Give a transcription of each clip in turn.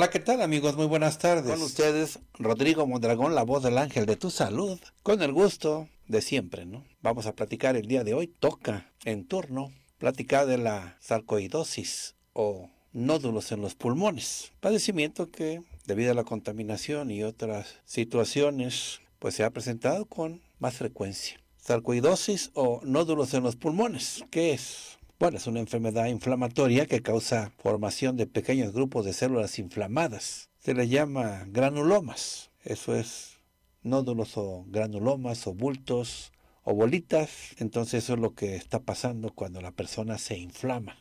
Hola, ¿qué tal amigos? Muy buenas tardes. Con ustedes, Rodrigo Mondragón, la voz del ángel de tu salud. Con el gusto de siempre, ¿no? Vamos a platicar el día de hoy. Toca en turno platicar de la sarcoidosis o nódulos en los pulmones. Padecimiento que, debido a la contaminación y otras situaciones, pues se ha presentado con más frecuencia. Sarcoidosis o nódulos en los pulmones. ¿Qué es? Bueno, es una enfermedad inflamatoria que causa formación de pequeños grupos de células inflamadas. Se les llama granulomas. Eso es nódulos o granulomas o bultos o bolitas. Entonces eso es lo que está pasando cuando la persona se inflama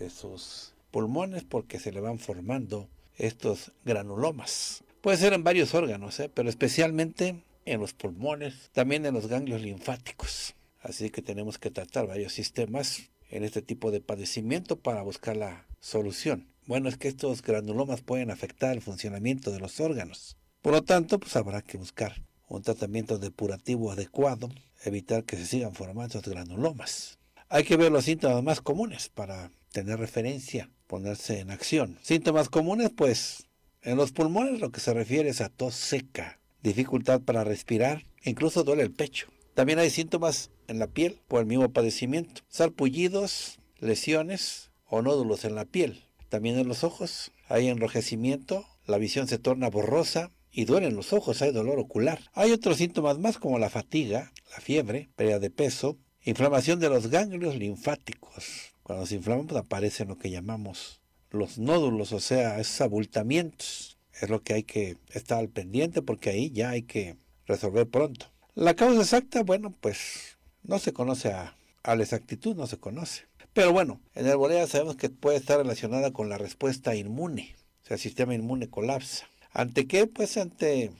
de sus pulmones porque se le van formando estos granulomas. Puede ser en varios órganos, ¿eh? pero especialmente en los pulmones, también en los ganglios linfáticos. Así que tenemos que tratar varios sistemas en este tipo de padecimiento para buscar la solución. Bueno, es que estos granulomas pueden afectar el funcionamiento de los órganos. Por lo tanto, pues habrá que buscar un tratamiento depurativo adecuado, evitar que se sigan formando estos granulomas. Hay que ver los síntomas más comunes para tener referencia, ponerse en acción. Síntomas comunes, pues, en los pulmones lo que se refiere es a tos seca, dificultad para respirar, incluso duele el pecho. También hay síntomas en la piel por el mismo padecimiento. Sarpullidos, lesiones o nódulos en la piel. También en los ojos hay enrojecimiento, la visión se torna borrosa y duelen los ojos, hay dolor ocular. Hay otros síntomas más como la fatiga, la fiebre, pérdida de peso, inflamación de los ganglios linfáticos. Cuando se inflaman pues, aparecen lo que llamamos los nódulos, o sea, esos abultamientos. Es lo que hay que estar al pendiente porque ahí ya hay que resolver pronto. La causa exacta, bueno, pues no se conoce a, la exactitud, no se conoce. Pero bueno, en el bolea sabemos que puede estar relacionada con la respuesta inmune, o sea, el sistema inmune colapsa. ¿Ante qué? Pues ante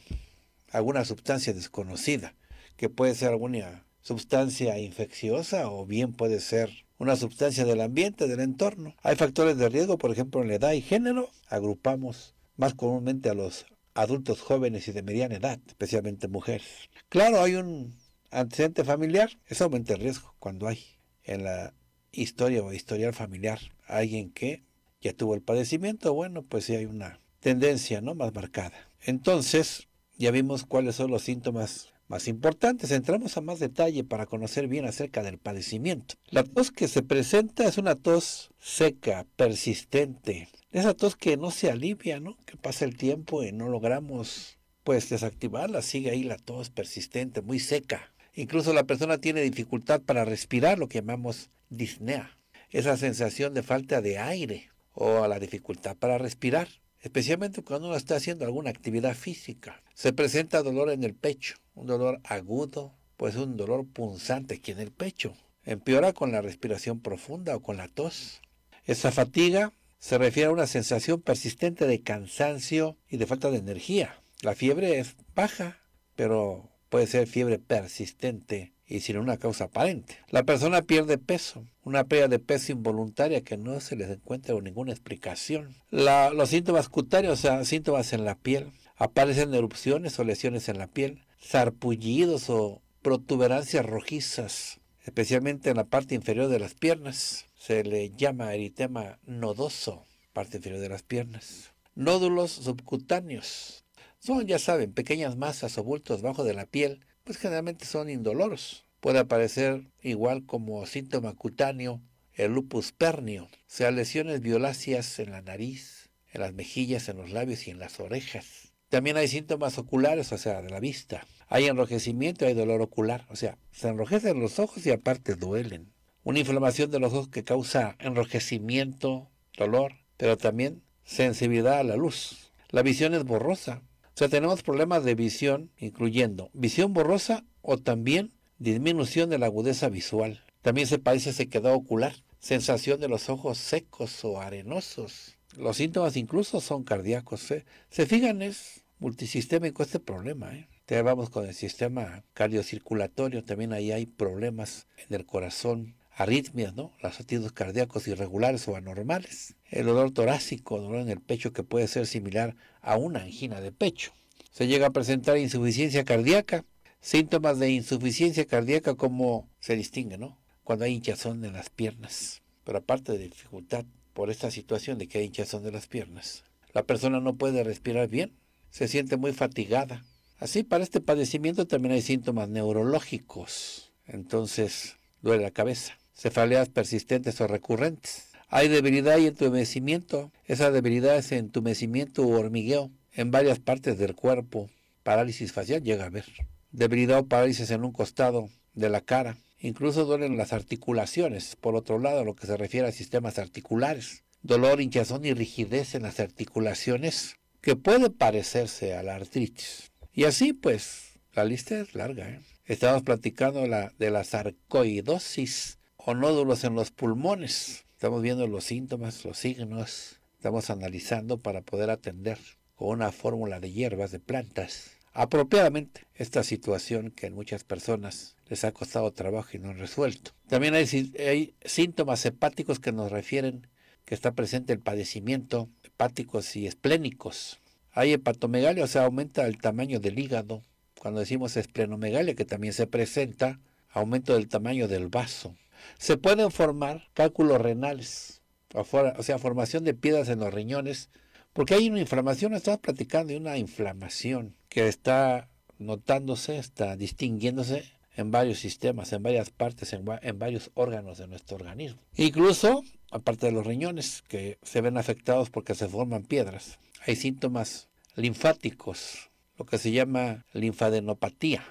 alguna sustancia desconocida, que puede ser alguna sustancia infecciosa o bien puede ser una sustancia del ambiente, del entorno. Hay factores de riesgo, por ejemplo, en la edad y género. Agrupamos más comúnmente a los adultos jóvenes y de mediana edad, especialmente mujeres. Claro, hay un antecedente familiar, eso aumenta el riesgo cuando hay en la historia o historial familiar alguien que ya tuvo el padecimiento, bueno, pues sí hay una tendencia ¿no? más marcada. Entonces, ya vimos cuáles son los síntomas más importantes. Entramos a más detalle para conocer bien acerca del padecimiento. La tos que se presenta es una tos seca, persistente. Esa tos que no se alivia, ¿no? Que pasa el tiempo y no logramos pues desactivarla. Sigue ahí la tos persistente, muy seca. Incluso la persona tiene dificultad para respirar, lo que llamamos disnea, esa sensación de falta de aire o la dificultad para respirar, especialmente cuando uno está haciendo alguna actividad física. Se presenta dolor en el pecho, un dolor agudo, pues un dolor punzante aquí en el pecho. Empeora con la respiración profunda o con la tos. Esa fatiga se refiere a una sensación persistente de cansancio y de falta de energía. La fiebre es baja, pero puede ser fiebre persistente y sin una causa aparente. La persona pierde peso, una pérdida de peso involuntaria que no se les encuentra ninguna explicación. los síntomas cutáneos, o sea, síntomas en la piel, aparecen erupciones o lesiones en la piel, sarpullidos o protuberancias rojizas, especialmente en la parte inferior de las piernas. Se le llama eritema nodoso, parte inferior de las piernas. Nódulos subcutáneos, son, ya saben, pequeñas masas o bultos bajo de la piel, pues generalmente son indoloros. Puede aparecer igual como síntoma cutáneo el lupus pernio, o sea, lesiones violáceas en la nariz, en las mejillas, en los labios y en las orejas. También hay síntomas oculares, o sea, de la vista. Hay enrojecimiento, hay dolor ocular, o sea, se enrojecen los ojos y aparte duelen. Una inflamación de los ojos que causa enrojecimiento, dolor, pero también sensibilidad a la luz. La visión es borrosa, sea, tenemos problemas de visión, incluyendo visión borrosa o también disminución de la agudeza visual. También se padece sequedad ocular, sensación de los ojos secos o arenosos. Los síntomas incluso son cardíacos. ¿eh? Se fijan, es multisistémico este problema. ¿eh? Te con el sistema cardiocirculatorio, también ahí hay problemas en el corazón, arritmias, ¿no? Los latidos cardíacos irregulares o anormales. El dolor torácico, dolor en el pecho que puede ser similar a una angina de pecho. Se llega a presentar insuficiencia cardíaca. Síntomas de insuficiencia cardíaca como se distingue, ¿no? Cuando hay hinchazón en las piernas. Pero aparte de dificultad por esta situación de que hay hinchazón de las piernas, la persona no puede respirar bien, se siente muy fatigada. Así, para este padecimiento también hay síntomas neurológicos. Entonces, duele la cabeza, cefaleas persistentes o recurrentes. Hay debilidad y entumecimiento. Esa debilidad es entumecimiento o hormigueo en varias partes del cuerpo. Parálisis facial llega a haber. Debilidad o parálisis en un costado de la cara. Incluso duelen las articulaciones. Por otro lado, lo que se refiere a sistemas articulares. Dolor, hinchazón y rigidez en las articulaciones que puede parecerse a la artritis. Y así pues, la lista es larga. ¿eh? Estamos platicando la, de la sarcoidosis o nódulos en los pulmones. Estamos viendo los síntomas, los signos. Estamos analizando para poder atender con una fórmula de hierbas, de plantas, apropiadamente esta situación que en muchas personas les ha costado trabajo y no han resuelto. También hay, hay síntomas hepáticos que nos refieren que está presente el padecimiento hepáticos y esplénicos. Hay hepatomegalia, o sea, aumenta el tamaño del hígado, cuando decimos esplenomegalia, que también se presenta, aumento del tamaño del vaso. Se pueden formar cálculos renales, o sea, formación de piedras en los riñones, porque hay una inflamación, estamos platicando de una inflamación que está notándose, está distinguiéndose en varios sistemas, en varias partes, en, en, varios órganos de nuestro organismo. Incluso, aparte de los riñones, que se ven afectados porque se forman piedras, hay síntomas linfáticos, lo que se llama linfadenopatía,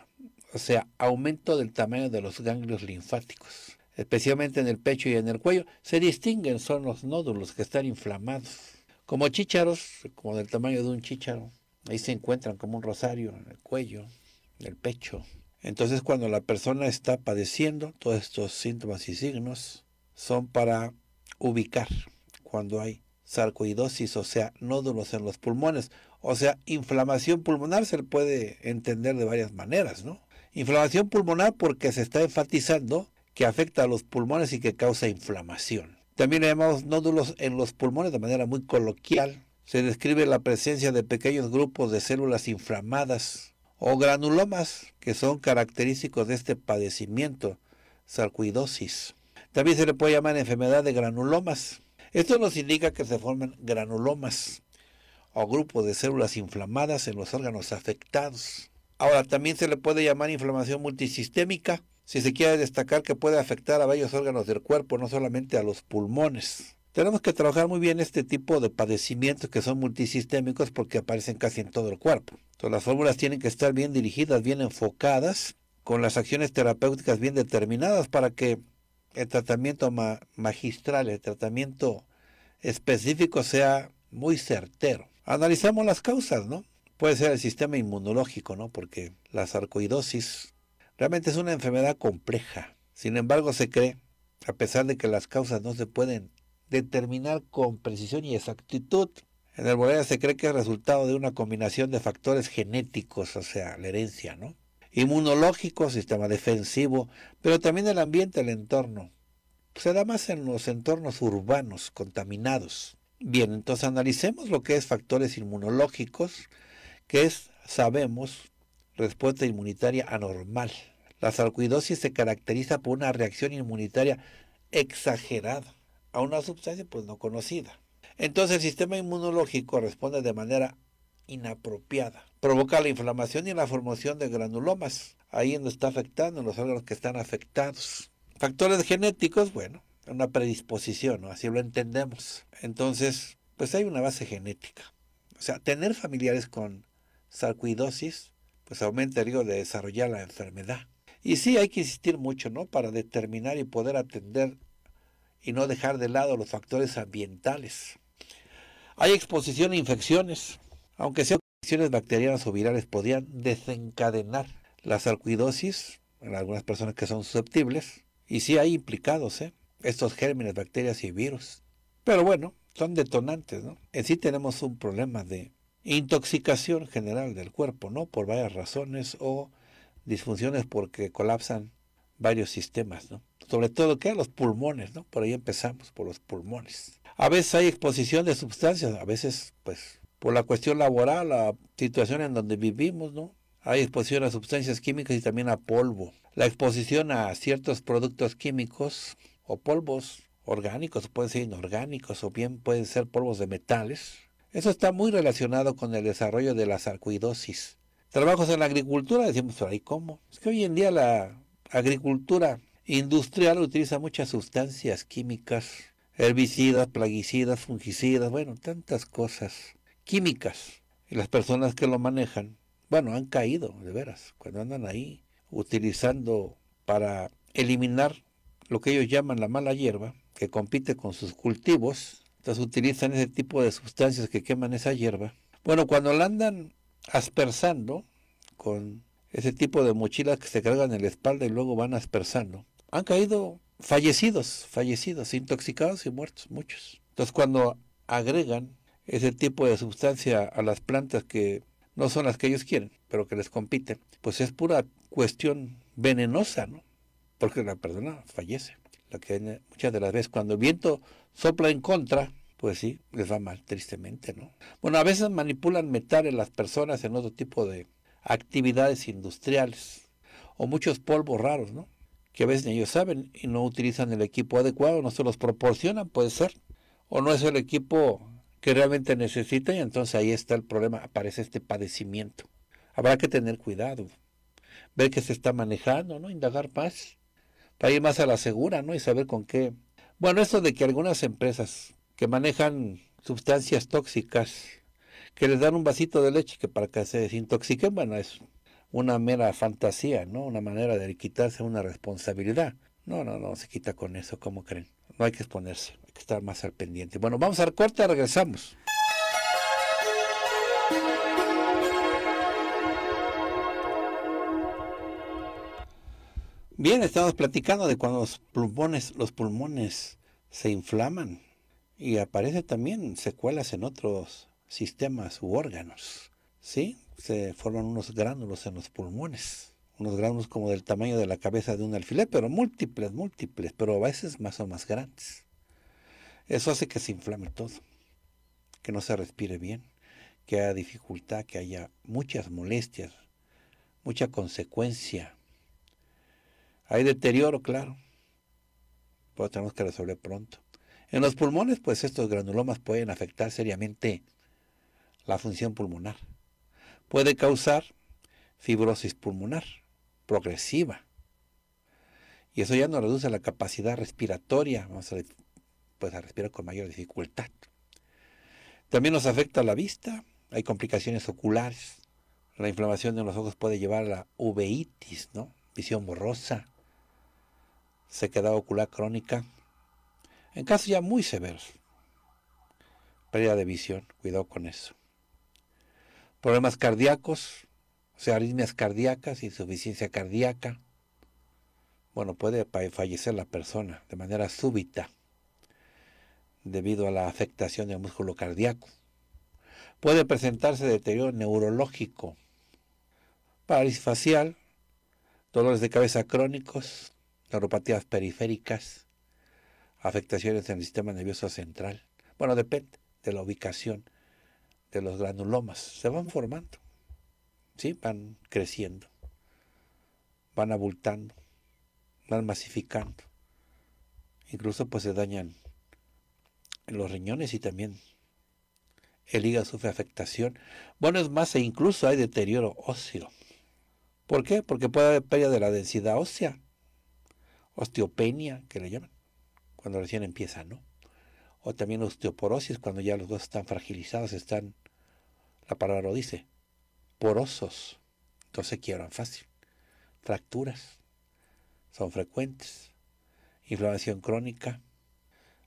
o sea, aumento del tamaño de los ganglios linfáticos, especialmente en el pecho y en el cuello. Se distinguen, son los nódulos que están inflamados, como chícharos, como del tamaño de un chícharo. Ahí se encuentran como un rosario en el cuello, en el pecho. Entonces, cuando la persona está padeciendo, todos estos síntomas y signos son para ubicar cuando hay sarcoidosis, o sea, nódulos en los pulmones o sea, inflamación pulmonar se le puede entender de varias maneras, ¿no? Inflamación pulmonar porque se está enfatizando que afecta a los pulmones y que causa inflamación. También le llamamos nódulos en los pulmones de manera muy coloquial. Se describe la presencia de pequeños grupos de células inflamadas o granulomas que son característicos de este padecimiento, sarcoidosis. También se le puede llamar enfermedad de granulomas. Esto nos indica que se forman granulomas o grupo de células inflamadas en los órganos afectados. Ahora, también se le puede llamar inflamación multisistémica si se quiere destacar que puede afectar a varios órganos del cuerpo, no solamente a los pulmones. Tenemos que trabajar muy bien este tipo de padecimientos que son multisistémicos porque aparecen casi en todo el cuerpo. Entonces, las fórmulas tienen que estar bien dirigidas, bien enfocadas, con las acciones terapéuticas bien determinadas para que el tratamiento magistral, el tratamiento específico sea muy certero analizamos las causas, ¿no? Puede ser el sistema inmunológico, ¿no? Porque la sarcoidosis realmente es una enfermedad compleja. Sin embargo, se cree, a pesar de que las causas no se pueden determinar con precisión y exactitud, en el bolero se cree que es resultado de una combinación de factores genéticos, o sea, la herencia, ¿no? Inmunológico, sistema defensivo, pero también el ambiente, el entorno. Se da más en los entornos urbanos contaminados. Bien, entonces analicemos lo que es factores inmunológicos, que es, sabemos, respuesta inmunitaria anormal. La sarcoidosis se caracteriza por una reacción inmunitaria exagerada a una sustancia pues no conocida. Entonces el sistema inmunológico responde de manera inapropiada. Provoca la inflamación y la formación de granulomas. Ahí donde está afectando, los órganos que están afectados. Factores genéticos, bueno, una predisposición, así lo entendemos. Entonces, pues hay una base genética. O sea, tener familiares con sarcoidosis, pues aumenta el riesgo de desarrollar la enfermedad. Y sí, hay que insistir mucho, ¿no? Para determinar y poder atender y no dejar de lado los factores ambientales. Hay exposición a infecciones, aunque sea infecciones bacterianas o virales podrían desencadenar la sarcoidosis en algunas personas que son susceptibles. Y sí hay implicados, ¿eh? Estos gérmenes, bacterias y virus. Pero bueno, son detonantes, ¿no? En sí tenemos un problema de intoxicación general del cuerpo, ¿no? Por varias razones o disfunciones porque colapsan varios sistemas, ¿no? Sobre todo que los pulmones, ¿no? Por ahí empezamos, por los pulmones. A veces hay exposición de sustancias, a veces, pues, por la cuestión laboral, la situación en donde vivimos, ¿no? Hay exposición a sustancias químicas y también a polvo. La exposición a ciertos productos químicos o polvos orgánicos, pueden ser inorgánicos o bien pueden ser polvos de metales. Eso está muy relacionado con el desarrollo de la sarcoidosis. Trabajos en la agricultura, decimos por ahí, ¿cómo? Es que hoy en día la agricultura industrial utiliza muchas sustancias químicas, herbicidas, plaguicidas, fungicidas, bueno, tantas cosas químicas. Y las personas que lo manejan, bueno, han caído, de veras, cuando andan ahí utilizando para eliminar lo que ellos llaman la mala hierba, que compite con sus cultivos, entonces utilizan ese tipo de sustancias que queman esa hierba. Bueno, cuando la andan aspersando con ese tipo de mochilas que se cargan en la espalda y luego van aspersando, han caído fallecidos, fallecidos, intoxicados y muertos, muchos. Entonces cuando agregan ese tipo de sustancia a las plantas que no son las que ellos quieren, pero que les compiten, pues es pura cuestión venenosa, ¿no? Porque la persona fallece. La que muchas de las veces cuando el viento sopla en contra, pues sí, les va mal, tristemente, ¿no? Bueno, a veces manipulan metales las personas en otro tipo de actividades industriales o muchos polvos raros, ¿no? Que a veces ellos saben y no utilizan el equipo adecuado, no se los proporcionan, puede ser, o no es el equipo que realmente necesitan y entonces ahí está el problema, aparece este padecimiento. Habrá que tener cuidado, ver que se está manejando, ¿no? Indagar más, para ir más a la segura, ¿no? Y saber con qué. Bueno, esto de que algunas empresas que manejan sustancias tóxicas, que les dan un vasito de leche que para que se desintoxiquen, bueno, es una mera fantasía, ¿no? Una manera de quitarse una responsabilidad. No, no, no se quita con eso, ¿cómo creen? No hay que exponerse, hay que estar más al pendiente. Bueno, vamos al corte, regresamos. Bien, estamos platicando de cuando los pulmones, los pulmones se inflaman y aparecen también secuelas en otros sistemas u órganos. ¿Sí? Se forman unos gránulos en los pulmones, unos gránulos como del tamaño de la cabeza de un alfiler, pero múltiples, múltiples, pero a veces más o más grandes. Eso hace que se inflame todo, que no se respire bien, que haya dificultad, que haya muchas molestias, mucha consecuencia. Hay deterioro, claro, pero tenemos que resolver pronto. En los pulmones, pues estos granulomas pueden afectar seriamente la función pulmonar. Puede causar fibrosis pulmonar progresiva. Y eso ya nos reduce la capacidad respiratoria, vamos a, pues, a respirar con mayor dificultad. También nos afecta la vista, hay complicaciones oculares. La inflamación de los ojos puede llevar a la uveitis, ¿no? Visión borrosa, sequedad ocular crónica, en casos ya muy severos, pérdida de visión, cuidado con eso. Problemas cardíacos, o sea, arritmias cardíacas, insuficiencia cardíaca. Bueno, puede fallecer la persona de manera súbita debido a la afectación del músculo cardíaco. Puede presentarse deterioro neurológico, parálisis facial, dolores de cabeza crónicos, neuropatías periféricas, afectaciones en el sistema nervioso central. Bueno, depende de la ubicación de los granulomas. Se van formando, ¿sí? van creciendo, van abultando, van masificando. Incluso pues se dañan los riñones y también el hígado sufre afectación. Bueno, es más, e incluso hay deterioro óseo. ¿Por qué? Porque puede haber pérdida de la densidad ósea, osteopenia, que le llaman cuando recién empieza, ¿no? O también osteoporosis, cuando ya los dos están fragilizados, están, la palabra lo dice, porosos, entonces quiebran fácil. Fracturas son frecuentes. Inflamación crónica.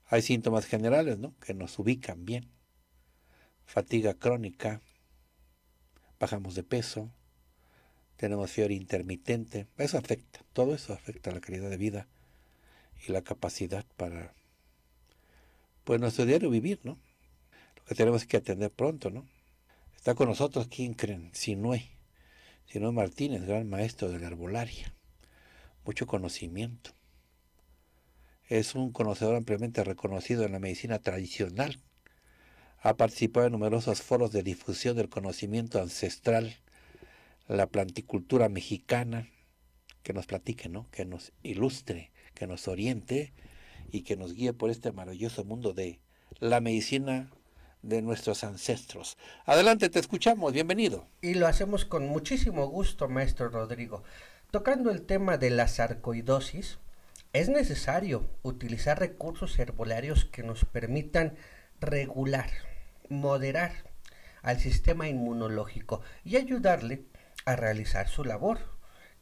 Hay síntomas generales, ¿no? Que nos ubican bien. Fatiga crónica. bajamos de peso, tenemos fiebre intermitente, eso afecta, todo eso afecta a la calidad de vida y la capacidad para pues nuestro diario vivir, ¿no? Lo que tenemos que atender pronto, ¿no? Está con nosotros, ¿quién creen? Sinué. Sinué Martínez, gran maestro de la herbolaria. Mucho conocimiento. Es un conocedor ampliamente reconocido en la medicina tradicional. Ha participado en numerosos foros de difusión del conocimiento ancestral, la planticultura mexicana, que nos platique, ¿no? Que nos ilustre, que nos oriente y que nos guíe por este maravilloso mundo de la medicina de nuestros ancestros. Adelante, te escuchamos, bienvenido. Y lo hacemos con muchísimo gusto, maestro Rodrigo. Tocando el tema de la sarcoidosis, es necesario utilizar recursos herbolarios que nos permitan regular, moderar al sistema inmunológico y ayudarle a realizar su labor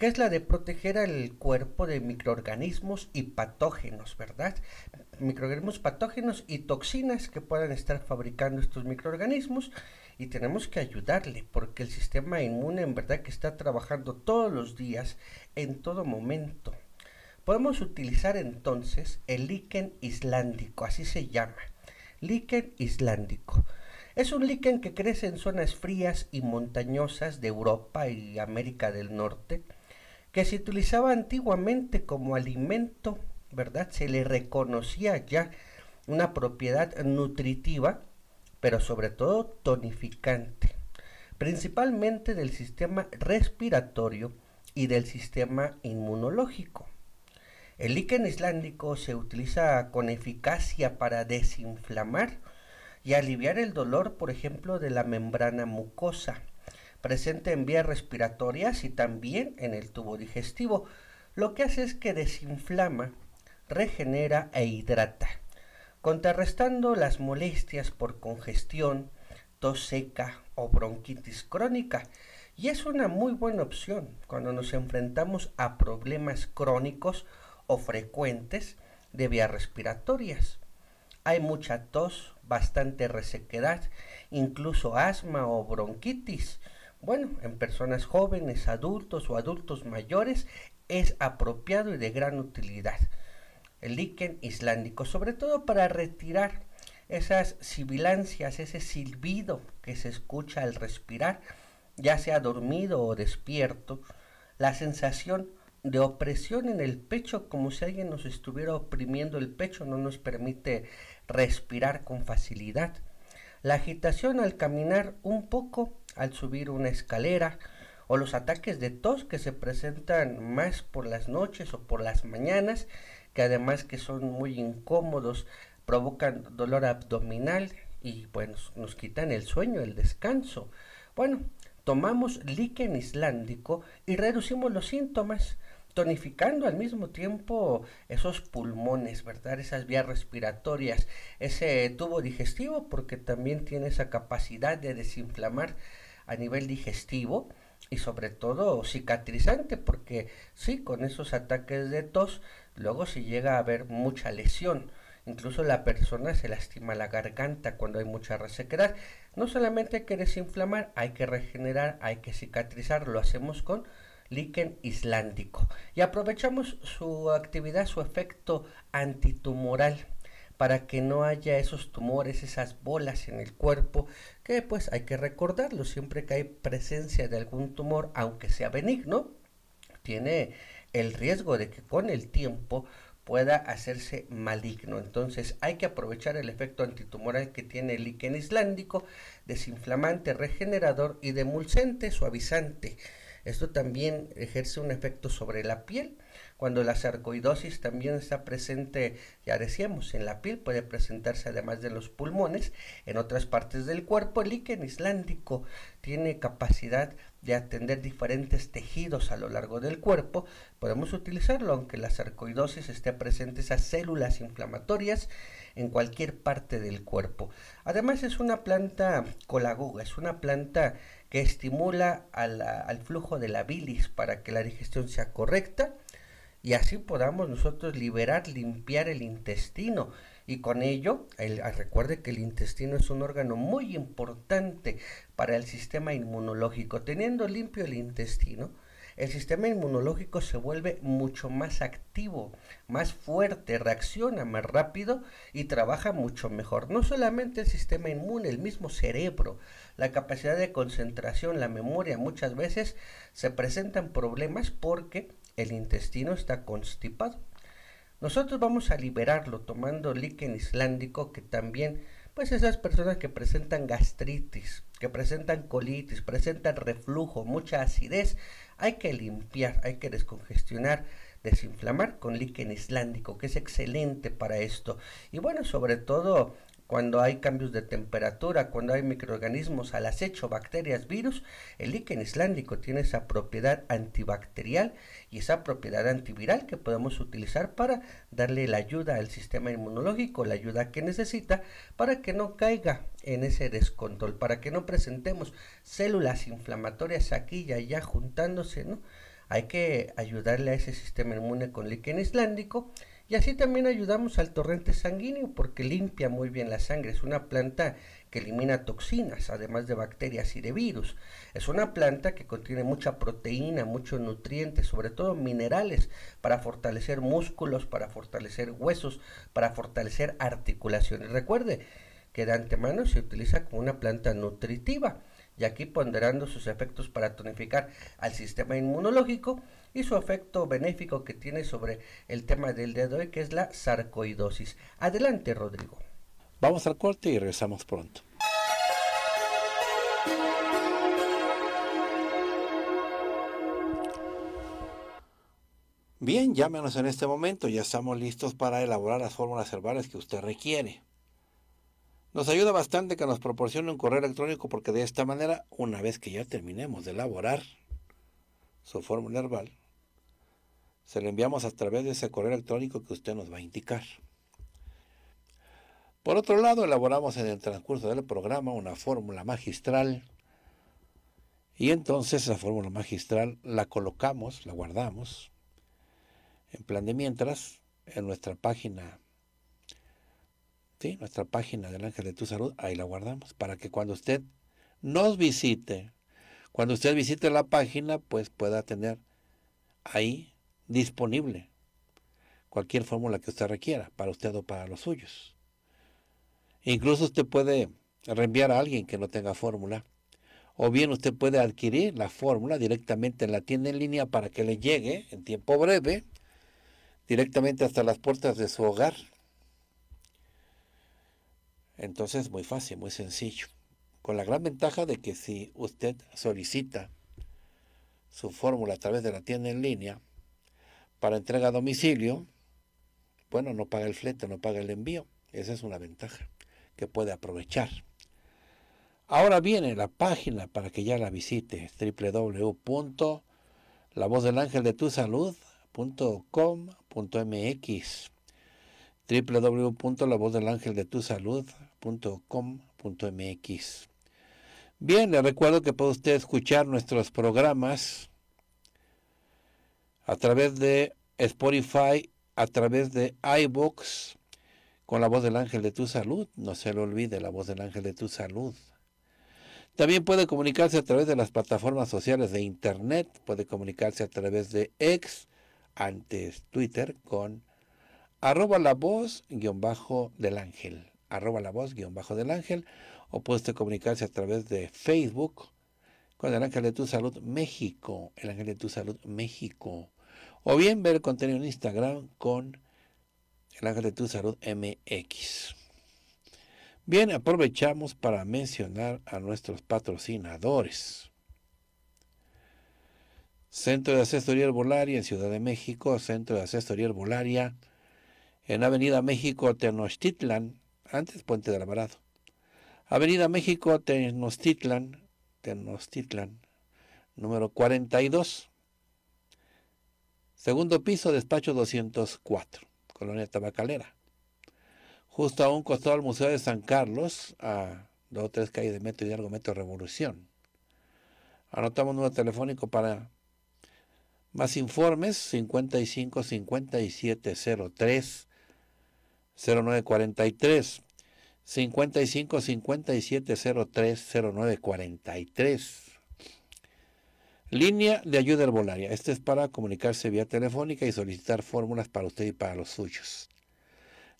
que es la de proteger al cuerpo de microorganismos y patógenos, ¿verdad? Microorganismos patógenos y toxinas que puedan estar fabricando estos microorganismos y tenemos que ayudarle porque el sistema inmune en verdad que está trabajando todos los días, en todo momento. Podemos utilizar entonces el líquen islándico, así se llama, líquen islándico. Es un líquen que crece en zonas frías y montañosas de Europa y América del Norte que se utilizaba antiguamente como alimento, ¿verdad? Se le reconocía ya una propiedad nutritiva, pero sobre todo tonificante, principalmente del sistema respiratorio y del sistema inmunológico. El líquen islandico se utiliza con eficacia para desinflamar y aliviar el dolor, por ejemplo, de la membrana mucosa presente en vías respiratorias y también en el tubo digestivo. Lo que hace es que desinflama, regenera e hidrata, contrarrestando las molestias por congestión, tos seca o bronquitis crónica. Y es una muy buena opción cuando nos enfrentamos a problemas crónicos o frecuentes de vías respiratorias. Hay mucha tos, bastante resequedad, incluso asma o bronquitis, bueno, en personas jóvenes, adultos o adultos mayores es apropiado y de gran utilidad. El líquen islandico, sobre todo para retirar esas sibilancias, ese silbido que se escucha al respirar, ya sea dormido o despierto, la sensación de opresión en el pecho, como si alguien nos estuviera oprimiendo el pecho, no nos permite respirar con facilidad. La agitación al caminar un poco al subir una escalera o los ataques de tos que se presentan más por las noches o por las mañanas, que además que son muy incómodos, provocan dolor abdominal y bueno, nos quitan el sueño, el descanso. Bueno, tomamos líquen islandico y reducimos los síntomas, tonificando al mismo tiempo esos pulmones, ¿verdad? Esas vías respiratorias, ese tubo digestivo, porque también tiene esa capacidad de desinflamar a nivel digestivo y sobre todo cicatrizante porque sí, con esos ataques de tos luego se llega a haber mucha lesión. Incluso la persona se lastima la garganta cuando hay mucha resequedad. No solamente hay que desinflamar, hay que regenerar, hay que cicatrizar. Lo hacemos con líquen islandico. Y aprovechamos su actividad, su efecto antitumoral para que no haya esos tumores, esas bolas en el cuerpo, que pues hay que recordarlo, siempre que hay presencia de algún tumor, aunque sea benigno, tiene el riesgo de que con el tiempo pueda hacerse maligno. Entonces hay que aprovechar el efecto antitumoral que tiene el líquen islandico, desinflamante, regenerador y demulcente, suavizante. Esto también ejerce un efecto sobre la piel cuando la sarcoidosis también está presente, ya decíamos, en la piel, puede presentarse además de los pulmones, en otras partes del cuerpo, el líquen islándico tiene capacidad de atender diferentes tejidos a lo largo del cuerpo, podemos utilizarlo aunque la sarcoidosis esté presente esas células inflamatorias en cualquier parte del cuerpo. Además es una planta colaguga, es una planta que estimula al flujo de la bilis para que la digestión sea correcta y así podamos nosotros liberar, limpiar el intestino Y con ello, ah, recuerde que el intestino es un órgano muy importante para el sistema inmunológico. Teniendo limpio el intestino, el sistema inmunológico se vuelve mucho más activo, más fuerte, reacciona más rápido y trabaja mucho mejor. No solamente el sistema inmune, el mismo cerebro, la capacidad de concentración, la memoria, muchas veces se presentan problemas porque el intestino está constipado. Nosotros vamos a liberarlo tomando líquen islandico que también, pues esas personas que presentan gastritis, que presentan colitis, presentan reflujo, mucha acidez, hay que limpiar, hay que descongestionar, desinflamar con líquen islandico, que es excelente para esto. Y bueno, sobre todo cuando hay cambios de temperatura, cuando hay microorganismos al acecho, bacterias, virus, el líquen islandico tiene esa propiedad antibacterial y esa propiedad antiviral que podemos utilizar para darle la ayuda al sistema inmunológico, la ayuda que necesita para que no caiga en ese descontrol, para que no presentemos células inflamatorias aquí y allá juntándose, ¿no? Hay que ayudarle a ese sistema inmune con líquen islandico y así también ayudamos al torrente sanguíneo porque limpia muy bien la sangre. Es una planta que elimina toxinas, además de bacterias y de virus. Es una planta que contiene mucha proteína, muchos nutrientes, sobre todo minerales, para fortalecer músculos, para fortalecer huesos, para fortalecer articulaciones. Recuerde que de antemano se utiliza como una planta nutritiva y aquí ponderando sus efectos para tonificar al sistema inmunológico y su efecto benéfico que tiene sobre el tema del día de hoy, que es la sarcoidosis. Adelante, Rodrigo. Vamos al corte y regresamos pronto. Bien, llámenos en este momento, ya estamos listos para elaborar las fórmulas herbales que usted requiere. Nos ayuda bastante que nos proporcione un correo electrónico porque de esta manera, una vez que ya terminemos de elaborar su fórmula herbal, se le enviamos a través de ese correo electrónico que usted nos va a indicar. Por otro lado, elaboramos en el transcurso del programa una fórmula magistral y entonces esa fórmula magistral la colocamos, la guardamos en plan de mientras en nuestra página nuestra página del Ángel de tu Salud, ahí la guardamos, para que cuando usted nos visite, cuando usted visite la página, pues pueda tener ahí disponible cualquier fórmula que usted requiera, para usted o para los suyos. Incluso usted puede reenviar a alguien que no tenga fórmula, o bien usted puede adquirir la fórmula directamente en la tienda en línea para que le llegue en tiempo breve, directamente hasta las puertas de su hogar. Entonces, muy fácil, muy sencillo. Con la gran ventaja de que si usted solicita su fórmula a través de la tienda en línea para entrega a domicilio, bueno, no paga el flete, no paga el envío. Esa es una ventaja que puede aprovechar. Ahora viene la página para que ya la visite, www.lavozdelangeldetusalud.com.mx Bien, le recuerdo que puede usted escuchar nuestros programas a través de Spotify, a través de iBooks, con la voz del ángel de tu salud. No se le olvide la voz del ángel de tu salud. También puede comunicarse a través de las plataformas sociales de Internet, puede comunicarse a través de X, antes Twitter, con arroba la voz guion bajo del ángel, arroba la voz guion bajo del ángel, o puede comunicarse a través de Facebook con el Ángel de tu Salud México, el Ángel de tu Salud México, o bien ver contenido en Instagram con el Ángel de tu Salud MX. Bien, aprovechamos para mencionar a nuestros patrocinadores. Centro de Asesoría Herbolaria en Ciudad de México, Centro de Asesoría Herbolaria en Avenida México, Tenochtitlan, antes Puente del Alvarado. Avenida México, Tenochtitlan, Tenochtitlan, número 42. Segundo piso, despacho 204, Colonia Tabacalera. Justo a un costado del Museo de San Carlos, a dos o tres calles de Metro y algo Metro Revolución. Anotamos número telefónico para más informes, 55 57 03 0943 55 57 03 0943. Línea de ayuda herbolaria. Este es para comunicarse vía telefónica y solicitar fórmulas para usted y para los suyos.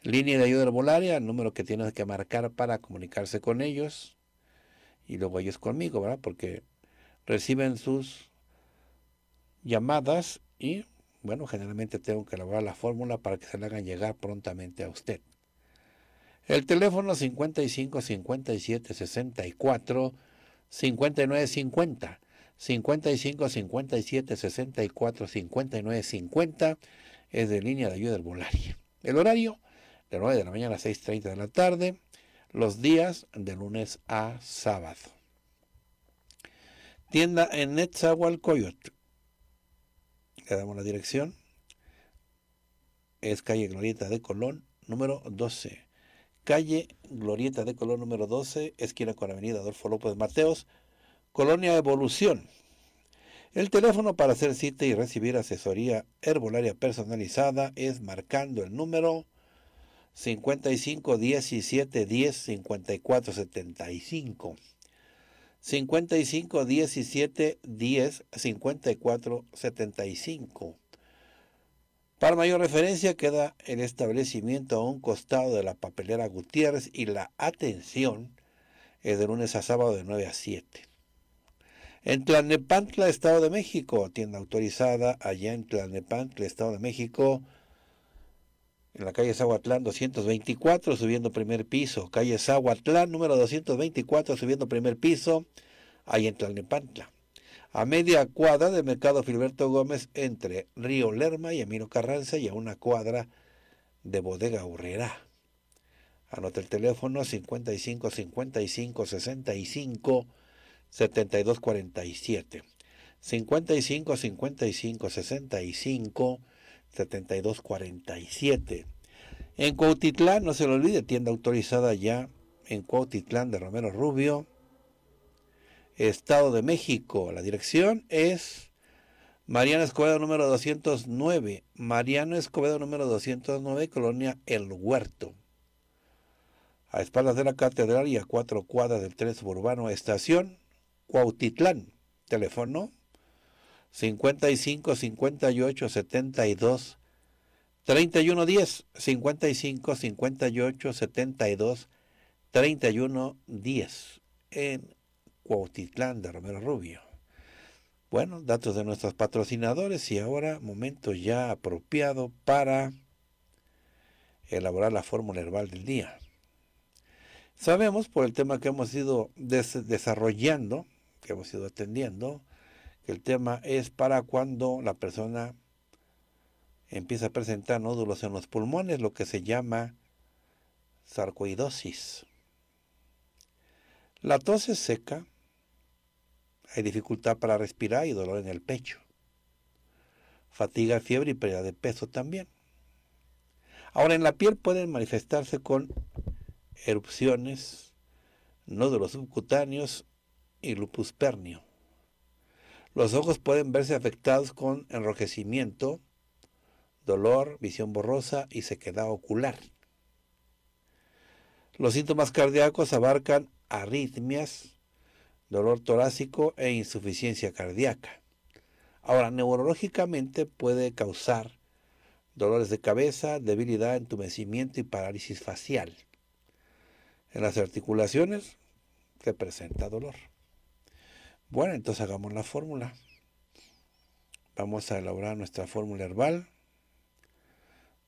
Línea de ayuda herbolaria, el número que tienes que marcar para comunicarse con ellos y luego ellos conmigo, ¿verdad? Porque reciben sus llamadas y, bueno, generalmente tengo que elaborar la fórmula para que se le hagan llegar prontamente a usted. El teléfono 55 57 64 59 50. 55 57 64 59 50 es de línea de ayuda herbolaria. El horario de 9 de la mañana a 6.30 de la tarde, los días de lunes a sábado. Tienda en Netzahualcoyot. Le damos la dirección. Es calle Glorieta de Colón, número 12. Calle Glorieta de Colón, número 12, esquina con Avenida Adolfo López Mateos, Colonia Evolución. El teléfono para hacer cita y recibir asesoría herbolaria personalizada es marcando el número 55 17 10 54 75. 55 17 10 54 75. Para mayor referencia queda el establecimiento a un costado de la papelera Gutiérrez y la atención es de lunes a sábado de 9 a 7. En Tlalnepantla, Estado de México, tienda autorizada allá en Tlalnepantla, Estado de México, en la calle Zahuatlán 224, subiendo primer piso. Calle Zahuatlán, número 224, subiendo primer piso, ahí en Tlalnepantla. A media cuadra del Mercado Filiberto Gómez entre Río Lerma y Emiro Carranza y a una cuadra de Bodega Urrera. Anota el teléfono 55 55 65 72 47. 55 55 65 7247. En Cuautitlán, no se lo olvide, tienda autorizada ya en Cuautitlán de Romero Rubio, Estado de México. La dirección es Mariano Escobedo número 209, Mariano Escobedo número 209, Colonia El Huerto. A espaldas de la catedral y a cuatro cuadras del tren suburbano Estación, Cuautitlán. Teléfono 55 58 72 31 10 55 58 72 31 10 en Cuautitlán de Romero Rubio. Bueno, datos de nuestros patrocinadores y ahora momento ya apropiado para elaborar la fórmula herbal del día. Sabemos por el tema que hemos ido desarrollando, que hemos ido atendiendo, que el tema es para cuando la persona empieza a presentar nódulos en los pulmones, lo que se llama sarcoidosis. La tos es seca, hay dificultad para respirar y dolor en el pecho. Fatiga, fiebre y pérdida de peso también. Ahora en la piel pueden manifestarse con erupciones, nódulos subcutáneos y lupus pernio. Los ojos pueden verse afectados con enrojecimiento, dolor, visión borrosa y sequedad ocular. Los síntomas cardíacos abarcan arritmias, dolor torácico e insuficiencia cardíaca. Ahora, neurológicamente puede causar dolores de cabeza, debilidad, entumecimiento y parálisis facial. En las articulaciones se presenta dolor. Bueno, entonces hagamos la fórmula. Vamos a elaborar nuestra fórmula herbal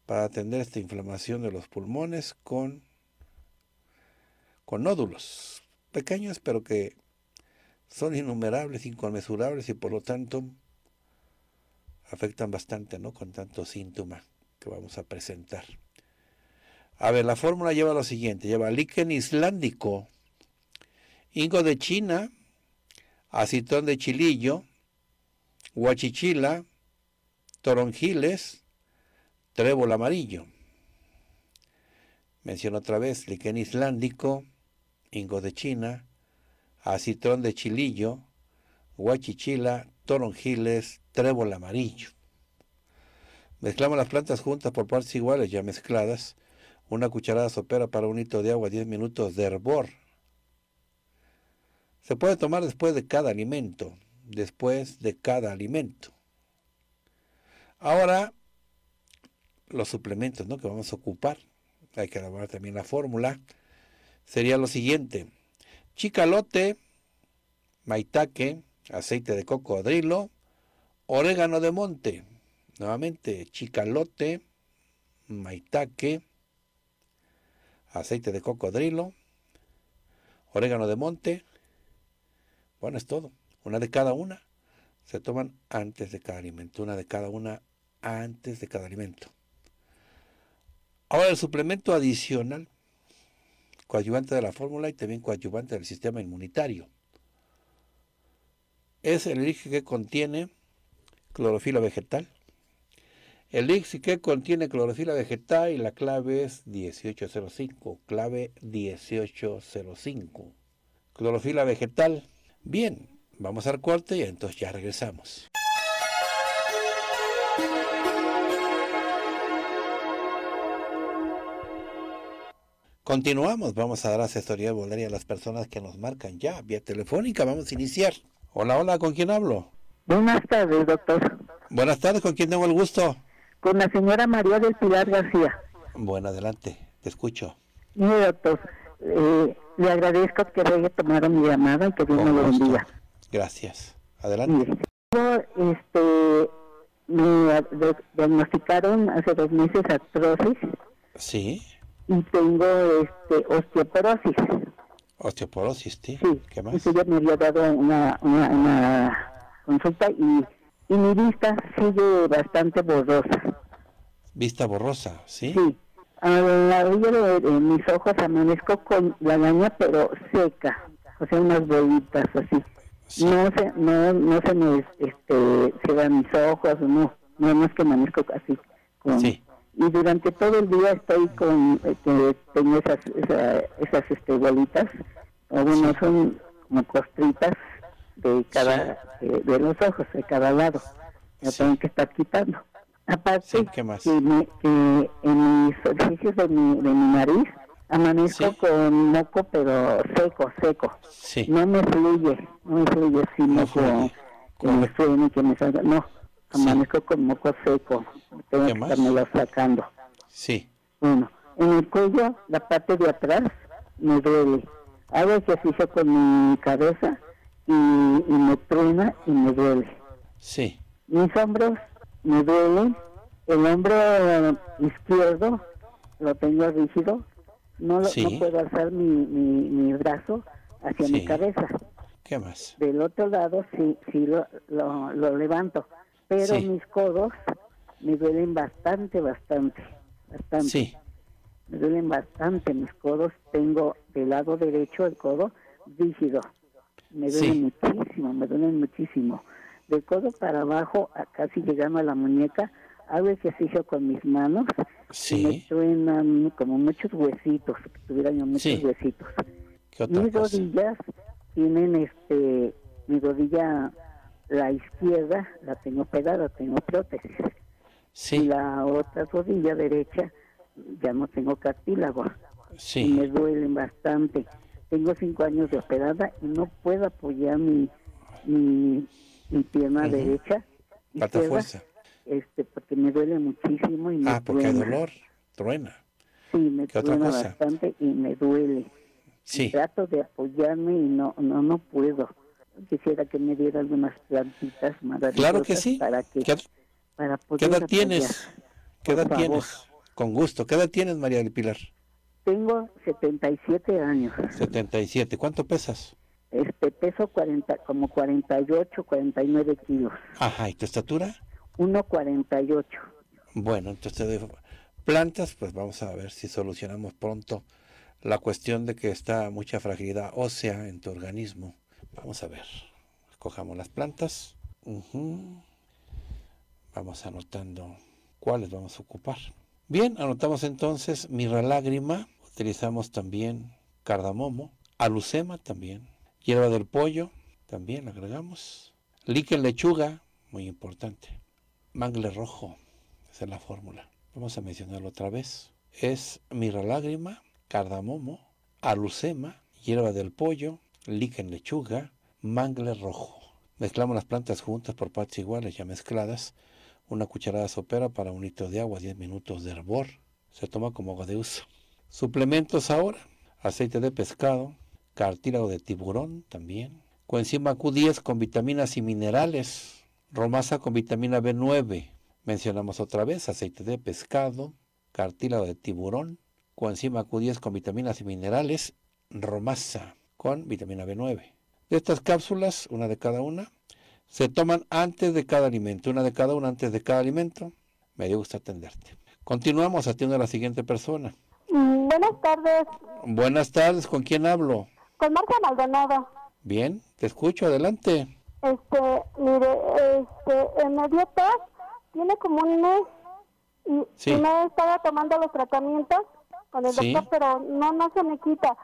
para atender esta inflamación de los pulmones con, con nódulos pequeños, pero que son innumerables, inconmensurables y por lo tanto afectan bastante, ¿no? Con tanto síntoma que vamos a presentar. A ver, la fórmula lleva lo siguiente, lleva líquen islándico, ingo de China, acitón de chilillo, guachichila, toronjiles, trébol amarillo. Menciono otra vez liquen islándico, ingo de China, acitón de chilillo, guachichila, toronjiles, trébol amarillo. Mezclamos las plantas juntas por partes iguales ya mezcladas. Una cucharada sopera para un litro de agua, 10 minutos de hervor. Se puede tomar después de cada alimento, después de cada alimento. Ahora, los suplementos ¿no? que vamos a ocupar, hay que elaborar también la fórmula, sería lo siguiente. Chicalote, maitake, aceite de cocodrilo, orégano de monte, nuevamente chicalote, maitake, aceite de cocodrilo, orégano de monte, bueno, es todo, una de cada una, se toman antes de cada alimento, una de cada una antes de cada alimento. Ahora el suplemento adicional, coadyuvante de la fórmula y también coadyuvante del sistema inmunitario es el elixir que contiene clorofila vegetal. El elixir que contiene clorofila vegetal y la clave es 1805, clave 1805. Clorofila vegetal. Bien, vamos al corte y entonces ya regresamos. Continuamos, vamos a dar asesoría voluntaria a las personas que nos marcan ya vía telefónica. Vamos a iniciar. Hola, hola, ¿con quién hablo? Buenas tardes, doctor. Buenas tardes, ¿con quién tengo el gusto? Con la señora María del Pilar García. Bueno, adelante, te escucho. Mire, doctor, eh, le agradezco que haya tomado mi llamada y que Dios me lo bendiga. Gracias. Adelante. Mire, este, me diagnosticaron hace dos meses artrosis. Sí. Y tengo este, osteoporosis. Osteoporosis, ¿sí? Sí. ¿Qué más? ya me había dado una, una, una consulta y, y, mi vista sigue bastante borrosa. ¿Vista borrosa? Sí. Sí. A la orilla de, mis ojos amanezco con la gaña, pero seca. O sea, unas bolitas así. No, se, no, no se me este, cierran mis ojos, no. No, es que amanezco así. Con, sí y durante todo el día estoy con eh, tengo esas esas, este bolitas algunos son como costritas de cada eh, de los ojos de cada lado yo tengo que estar quitando. Aparte ¿qué más? Que, me, que, en mis orificios de mi, de mi nariz amanezco con moco pero seco seco. No me fluye no me fluye no moco que me suene que me salga no amanezco con moco seco tengo que estarme sacando. Sí. Bueno, en el cuello, la parte de atrás, me duele. Hago ejercicio con mi cabeza y, me truena y me duele. Sí. Mis hombros me duelen. El hombro izquierdo lo tengo rígido. No, no puedo alzar mi, mi, brazo hacia mi cabeza. ¿Qué más? Del otro lado sí, sí lo, lo, levanto. Pero mis codos me duelen bastante, bastante, bastante. Sí. Me duelen bastante mis codos. Tengo del lado derecho el codo rígido. Me duelen muchísimo, me duelen muchísimo. Del codo para abajo, casi llegando a la muñeca, hago ejercicio con mis manos. Sí. me suenan como muchos huesitos, que tuvieran muchos huesitos. mis rodillas tienen este, mi rodilla, la izquierda, la tengo pegada, tengo prótesis. Sí. La otra rodilla derecha ya no tengo cartílago. Sí. Y me duelen bastante. Tengo cinco años de operada y no puedo apoyar mi, mi, pierna derecha. Falta fuerza. Este, porque me duele muchísimo y me Ah, porque hay dolor, truena. Sí, me truena bastante y me duele. Sí. trato de apoyarme y no, no, no puedo. Quisiera que me diera algunas plantitas maravillosas claro que sí. para que ¿Qué edad tienes? ¿Qué edad tienes? Con gusto. ¿Qué edad tienes, María del Pilar? Tengo 77 años. 77. ¿Cuánto pesas? Este, peso 40, como 48, 49 kilos. Ajá, ¿y tu estatura? 1,48. Bueno, entonces plantas, pues vamos a ver si solucionamos pronto la cuestión de que está mucha fragilidad ósea en tu organismo. Vamos a ver. Escojamos las plantas. Vamos anotando cuáles vamos a ocupar. Bien, anotamos entonces mirra lágrima, utilizamos también cardamomo, alucema también, hierba del pollo, también agregamos, líquen lechuga, muy importante, mangle rojo, esa es la fórmula. Vamos a mencionarlo otra vez. es mirra lágrima, cardamomo, alucema, hierba del pollo, líquen lechuga, mangle rojo. Mezclamos las plantas juntas por partes iguales ya mezcladas. Una cucharada sopera para un litro de agua, 10 minutos de hervor. Se toma como agua de uso. Suplementos ahora. Aceite de pescado, cartílago de tiburón también. Coenzima Q10 con vitaminas y minerales. Romasa con vitamina B9. Mencionamos otra vez aceite de pescado, cartílago de tiburón, coenzima Q10 con vitaminas y minerales, romasa con vitamina B9. De estas cápsulas, una de cada una, se toman antes de cada alimento, una de cada una antes de cada alimento. Me dio gusto atenderte. Continuamos atiendo a la siguiente persona. Mm, buenas tardes. Buenas tardes, ¿con quién hablo? Con Marta Maldonado. Bien, te escucho, adelante. Este, mire, este, me dio tiene como un mes y, sí. me estaba tomando los tratamientos con el doctor, pero no, no se me quita.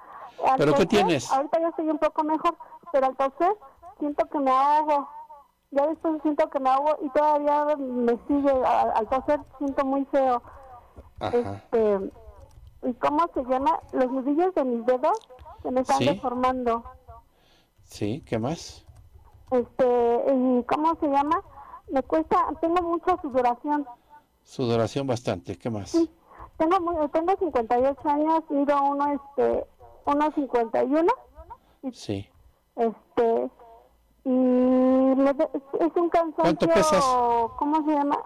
¿Pero qué tienes? Ahorita ya estoy un poco mejor, pero al toser siento que me ahogo. Ya después siento que me ahogo y todavía me sigue. Al, toser siento muy feo. Este, ¿Y cómo se llama? Los nudillos de mis dedos se me están deformando. Sí, ¿qué más? Este, ¿y cómo se llama? Me cuesta, tengo mucha sudoración. Sudoración bastante, ¿qué más? Sí, tengo, muy, tengo 58 años, mido uno, este, uno 51. sí. Este, y es un cansancio. ¿Cómo se llama?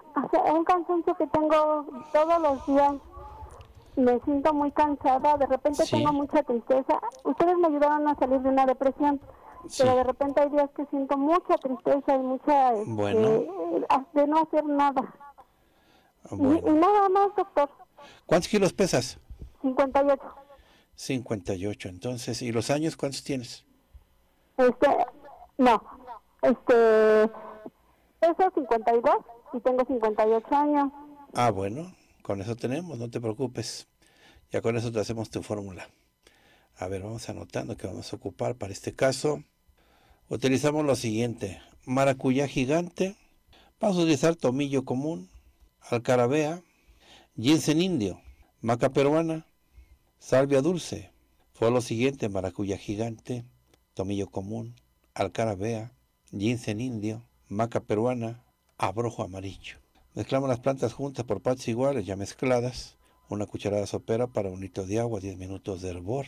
es un cansancio que tengo todos los días. Me siento muy cansada, de repente tengo mucha tristeza. Ustedes me ayudaron a salir de una depresión. Pero de repente hay días que siento mucha tristeza y mucha... Este, bueno. de no hacer nada. Y, nada más, doctor. ¿Cuántos kilos pesas? 58. 58, entonces, ¿y los años cuántos tienes? Este, no, este, peso 52 y tengo 58 años. Ah, bueno, con eso tenemos, no te preocupes. Ya con eso te hacemos tu fórmula. A ver, vamos anotando que vamos a ocupar para este caso. Utilizamos lo siguiente. Maracuyá gigante. Vamos a utilizar tomillo común, alcarabea, ginseng indio, maca peruana, salvia dulce. Fue lo siguiente, maracuyá gigante, tomillo común, alcarabea, ginseng indio, maca peruana, abrojo amarillo. Mezclamos las plantas juntas por partes iguales, ya mezcladas. Una cucharada sopera para un litro de agua, 10 minutos de hervor.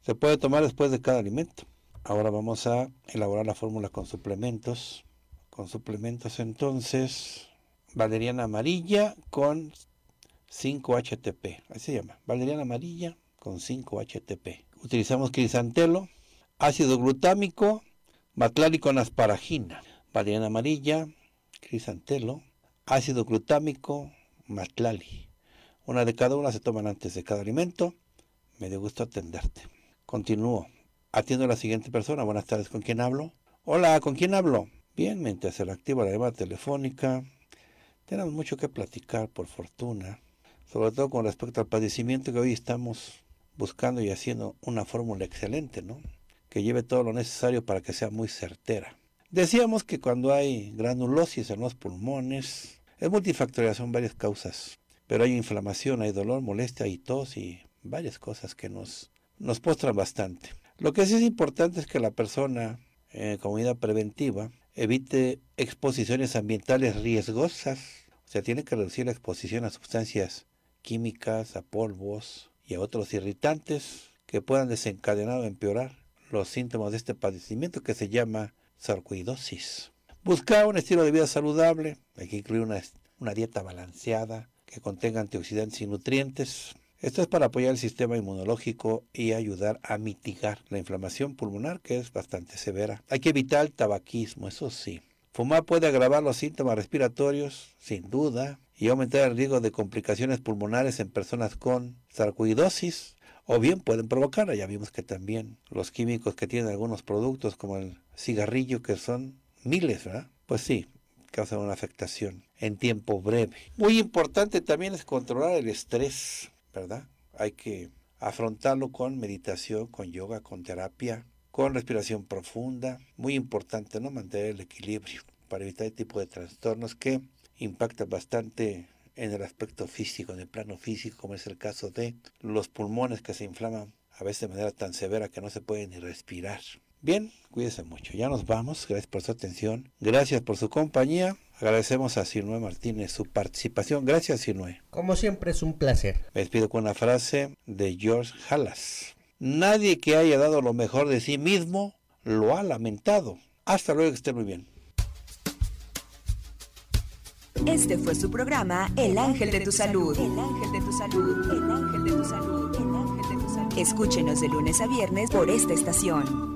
Se puede tomar después de cada alimento. Ahora vamos a elaborar la fórmula con suplementos. Con suplementos entonces, valeriana amarilla con 5-HTP. Así se llama, valeriana amarilla con 5-HTP. Utilizamos crisantelo, ácido glutámico, con asparagina. Valeriana amarilla, crisantelo, ácido glutámico, matlali. Una de cada una se toman antes de cada alimento. Me dio gusto atenderte. Continúo. Atiendo a la siguiente persona. Buenas tardes, ¿con quién hablo? Hola, ¿con quién hablo? Bien, mientras se activa la llamada telefónica, tenemos mucho que platicar, por fortuna, sobre todo con respecto al padecimiento que hoy estamos buscando y haciendo una fórmula excelente, ¿no? Que lleve todo lo necesario para que sea muy certera. Decíamos que cuando hay granulosis en los pulmones, es multifactorial, son varias causas, pero hay inflamación, hay dolor, molestia, y tos y varias cosas que nos, nos postran bastante. Lo que sí es importante es que la persona, en comunidad preventiva, evite exposiciones ambientales riesgosas. O sea, tiene que reducir la exposición a sustancias químicas, a polvos y a otros irritantes que puedan desencadenar o empeorar los síntomas de este padecimiento que se llama sarcoidosis. Buscar un estilo de vida saludable, hay que incluir una, una dieta balanceada que contenga antioxidantes y nutrientes, esto es para apoyar el sistema inmunológico y ayudar a mitigar la inflamación pulmonar que es bastante severa. Hay que evitar el tabaquismo, eso sí. Fumar puede agravar los síntomas respiratorios, sin duda, y aumentar el riesgo de complicaciones pulmonares en personas con sarcoidosis, o bien pueden provocar, ya vimos que también los químicos que tienen algunos productos como el cigarrillo, que son miles, ¿verdad? Pues sí, causan una afectación en tiempo breve. Muy importante también es controlar el estrés. ¿verdad? Hay que afrontarlo con meditación, con yoga, con terapia, con respiración profunda. Muy importante, ¿no? Mantener el equilibrio para evitar este tipo de trastornos que impactan bastante en el aspecto físico, en el plano físico, como es el caso de los pulmones que se inflaman a veces de manera tan severa que no se puede ni respirar. Bien, cuídese mucho. Ya nos vamos. Gracias por su atención. Gracias por su compañía. Agradecemos a Sinue Martínez su participación. Gracias, Sinue. Como siempre es un placer. Me despido con una frase de George Halas. Nadie que haya dado lo mejor de sí mismo lo ha lamentado. Hasta luego, que esté muy bien. Este fue su programa El Ángel de tu Salud. El Ángel de tu Salud. El Ángel de tu Salud. El Ángel de tu Salud. Escúchenos de lunes a viernes por esta estación.